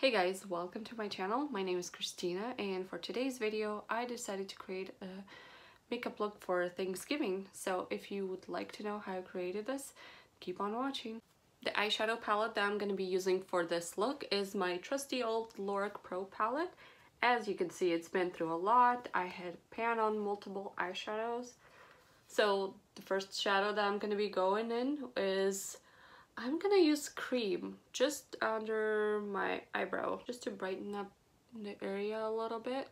Hey guys, welcome to my channel. My name is Christina and for today's video I decided to create a makeup look for Thanksgiving. So if you would like to know how I created this, keep on watching. The eyeshadow palette that I'm going to be using for this look is my trusty old Lorac Pro palette. As you can see, it's been through a lot. I had pan on multiple eyeshadows. So the first shadow that I'm going to be going in is I'm gonna use cream just under my eyebrow just to brighten up the area a little bit.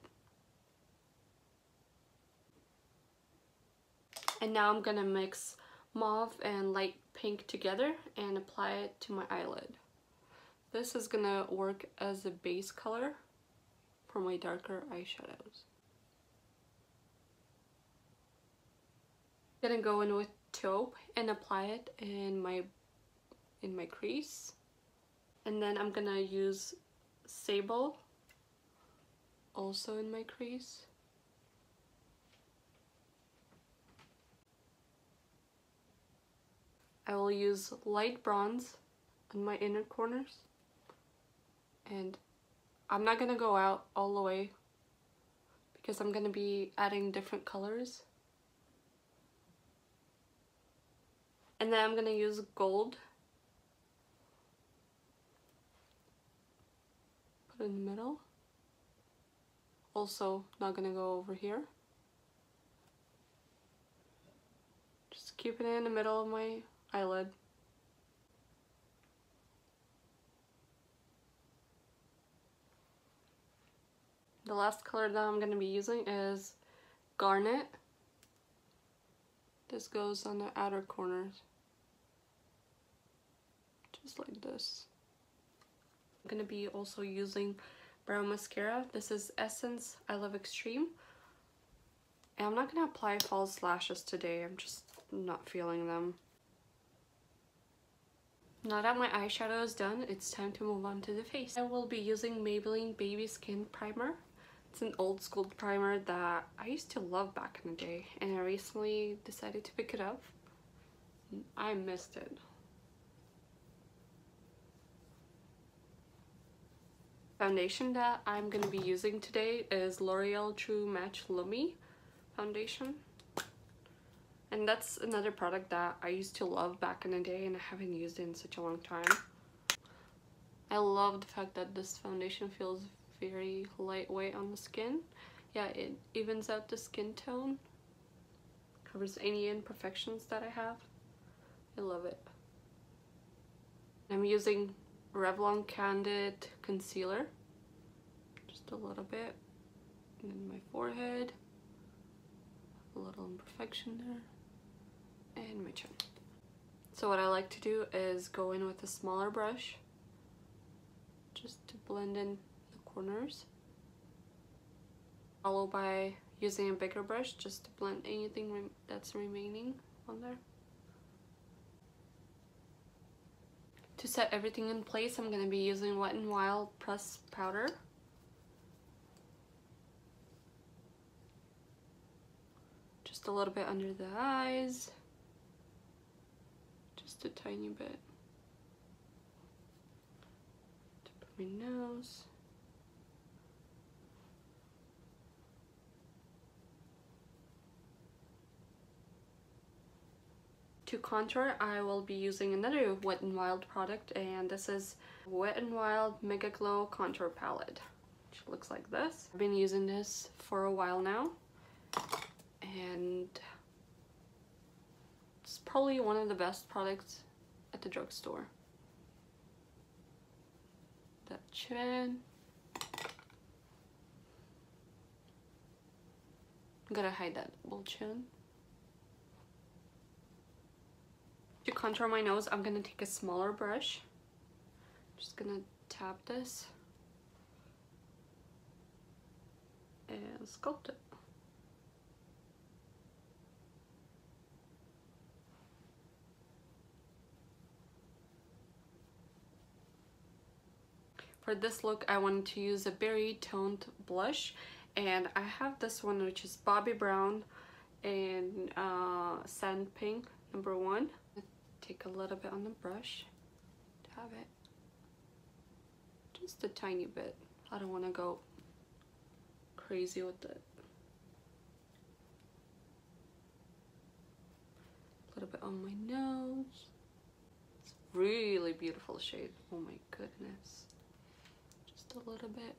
And now I'm gonna mix mauve and light pink together and apply it to my eyelid. This is gonna work as a base color for my darker eyeshadows. Gonna go in with taupe and apply it in my in my crease. And then I'm gonna use sable also in my crease. I will use light bronze on my inner corners. And I'm not gonna go out all the way because I'm gonna be adding different colors. And then I'm gonna use gold put in the middle. Also not gonna go over here. Just keep it in the middle of my eyelid. The last color that I'm gonna be using is garnet. This goes on the outer corners. Just like this going to be also using brown mascara. This is Essence I Love Extreme. And I'm not going to apply false lashes today. I'm just not feeling them. Now that my eyeshadow is done, it's time to move on to the face. I will be using Maybelline Baby Skin Primer. It's an old school primer that I used to love back in the day and I recently decided to pick it up. I missed it. Foundation that I'm going to be using today is L'Oreal True Match Lumi foundation. And that's another product that I used to love back in the day and I haven't used it in such a long time. I love the fact that this foundation feels very lightweight on the skin. Yeah, it evens out the skin tone, covers any imperfections that I have. I love it. I'm using Revlon Candid Concealer. Just a little bit. in my forehead. A little imperfection there. And my chin. So what I like to do is go in with a smaller brush. Just to blend in the corners. Followed by using a bigger brush just to blend anything that's remaining on there. To set everything in place, I'm going to be using Wet n Wild Press Powder. Just a little bit under the eyes. Just a tiny bit. Tip of my nose. To contour, I will be using another Wet n Wild product, and this is Wet n Wild Mega Glow Contour Palette, which looks like this. I've been using this for a while now, and it's probably one of the best products at the drugstore. That chin. I'm gonna hide that little chin. To contour my nose, I'm gonna take a smaller brush. Just gonna tap this and sculpt it. For this look, I wanted to use a berry toned blush and I have this one which is Bobbi Brown and uh, Sand Pink number one take a little bit on the brush, dab it, Just a tiny bit. I don't want to go crazy with it. A little bit on my nose. It's really beautiful shade. Oh my goodness. Just a little bit.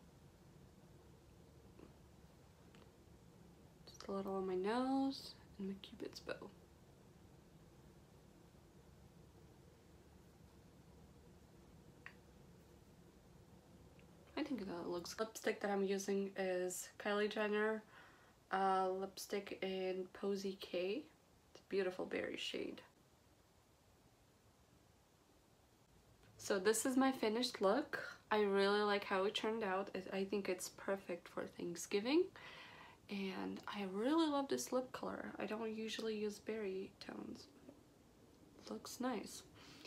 Just a little on my nose and my cupid's bow. Think that looks lipstick that I'm using is Kylie Jenner uh, lipstick in Posie K. It's a beautiful berry shade. So this is my finished look. I really like how it turned out. I think it's perfect for Thanksgiving. And I really love this lip color. I don't usually use berry tones. looks nice.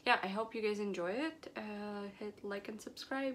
Yeah, I hope you guys enjoy it. Uh, hit like and subscribe.